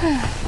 唉